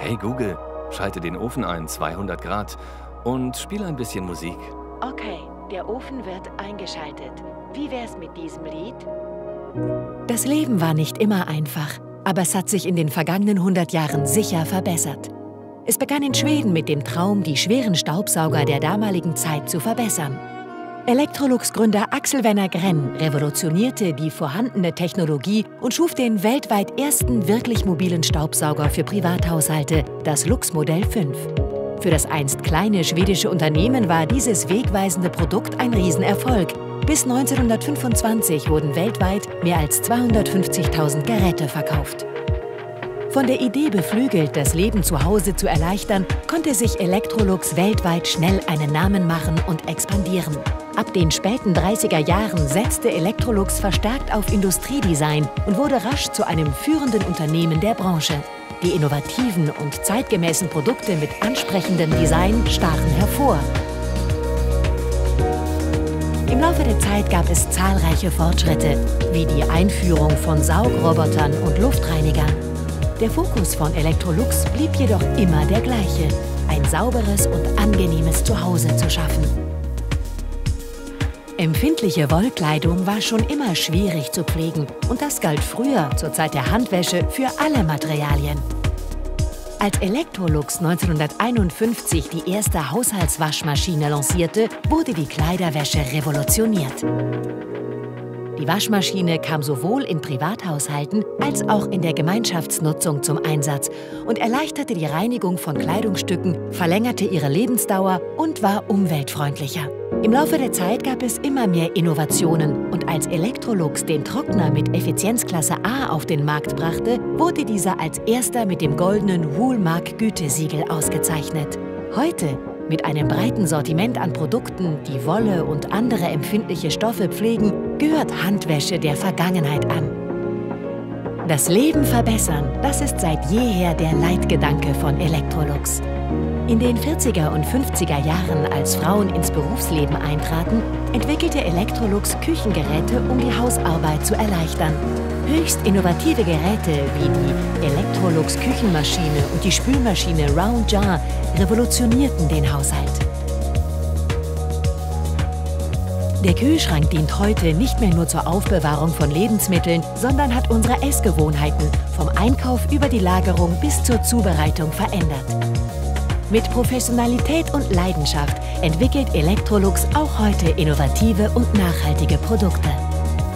Hey Google, schalte den Ofen ein, 200 Grad, und spiele ein bisschen Musik. Okay, der Ofen wird eingeschaltet. Wie wär's mit diesem Lied? Das Leben war nicht immer einfach, aber es hat sich in den vergangenen 100 Jahren sicher verbessert. Es begann in Schweden mit dem Traum, die schweren Staubsauger der damaligen Zeit zu verbessern. Electrolux-Gründer Axel Werner Grenn revolutionierte die vorhandene Technologie und schuf den weltweit ersten wirklich mobilen Staubsauger für Privathaushalte, das Lux Modell 5. Für das einst kleine schwedische Unternehmen war dieses wegweisende Produkt ein Riesenerfolg. Bis 1925 wurden weltweit mehr als 250.000 Geräte verkauft. Von der Idee beflügelt, das Leben zu Hause zu erleichtern, konnte sich Electrolux weltweit schnell einen Namen machen und expandieren. Ab den späten 30er Jahren setzte Electrolux verstärkt auf Industriedesign und wurde rasch zu einem führenden Unternehmen der Branche. Die innovativen und zeitgemäßen Produkte mit ansprechendem Design stachen hervor. Im Laufe der Zeit gab es zahlreiche Fortschritte, wie die Einführung von Saugrobotern und Luftreinigern. Der Fokus von Electrolux blieb jedoch immer der gleiche, ein sauberes und angenehmes Zuhause zu schaffen. Empfindliche Wollkleidung war schon immer schwierig zu pflegen und das galt früher, zur Zeit der Handwäsche, für alle Materialien. Als Electrolux 1951 die erste Haushaltswaschmaschine lancierte, wurde die Kleiderwäsche revolutioniert. Die Waschmaschine kam sowohl in Privathaushalten als auch in der Gemeinschaftsnutzung zum Einsatz und erleichterte die Reinigung von Kleidungsstücken, verlängerte ihre Lebensdauer und war umweltfreundlicher. Im Laufe der Zeit gab es immer mehr Innovationen und als Electrolux den Trockner mit Effizienzklasse A auf den Markt brachte, wurde dieser als erster mit dem goldenen Woolmark Gütesiegel ausgezeichnet. Heute mit einem breiten Sortiment an Produkten, die Wolle und andere empfindliche Stoffe pflegen, gehört Handwäsche der Vergangenheit an. Das Leben verbessern, das ist seit jeher der Leitgedanke von Electrolux. In den 40er und 50er Jahren, als Frauen ins Berufsleben eintraten, entwickelte Electrolux Küchengeräte, um die Hausarbeit zu erleichtern. Höchst innovative Geräte wie die Electrolux Küchenmaschine und die Spülmaschine Round Jar revolutionierten den Haushalt. Der Kühlschrank dient heute nicht mehr nur zur Aufbewahrung von Lebensmitteln, sondern hat unsere Essgewohnheiten vom Einkauf über die Lagerung bis zur Zubereitung verändert. Mit Professionalität und Leidenschaft entwickelt Electrolux auch heute innovative und nachhaltige Produkte.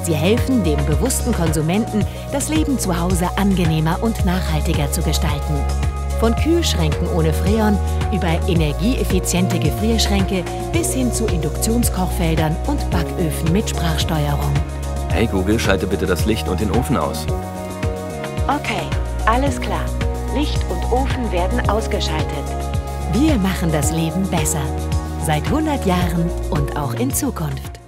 Sie helfen dem bewussten Konsumenten, das Leben zu Hause angenehmer und nachhaltiger zu gestalten. Von Kühlschränken ohne Freon über energieeffiziente Gefrierschränke bis hin zu Induktionskochfeldern und Backöfen mit Sprachsteuerung. Hey Google, schalte bitte das Licht und den Ofen aus. Okay, alles klar. Licht und Ofen werden ausgeschaltet. Wir machen das Leben besser. Seit 100 Jahren und auch in Zukunft.